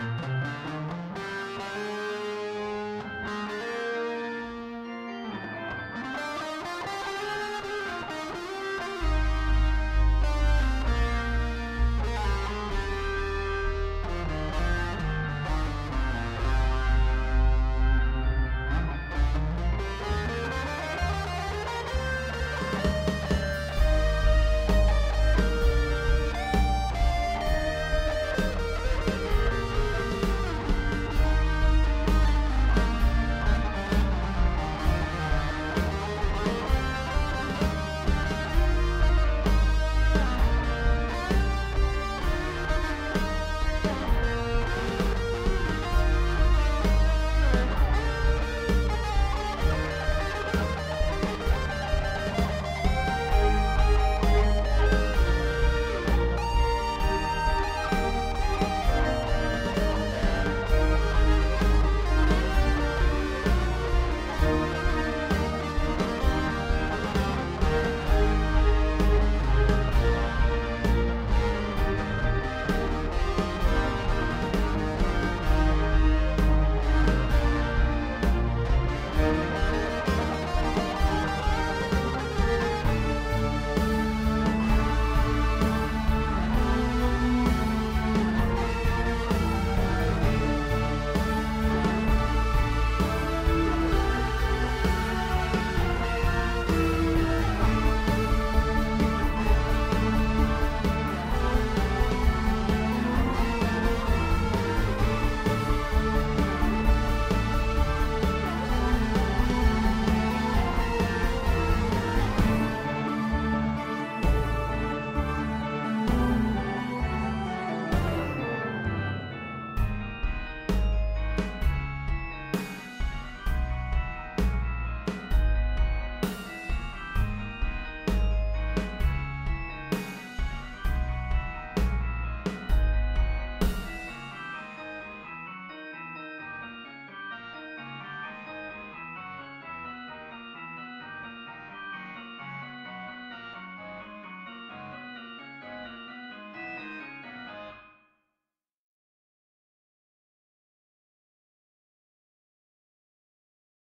Música